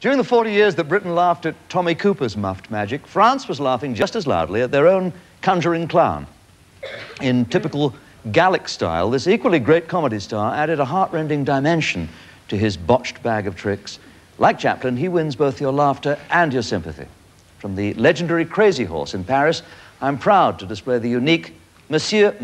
During the 40 years that Britain laughed at Tommy Cooper's muffed magic, France was laughing just as loudly at their own conjuring clown. In typical Gallic style, this equally great comedy star added a heartrending dimension to his botched bag of tricks. Like Chaplin, he wins both your laughter and your sympathy. From the legendary Crazy Horse in Paris, I'm proud to display the unique Monsieur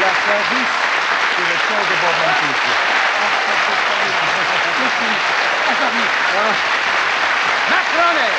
la service sur le sol de Bormantis. Macronet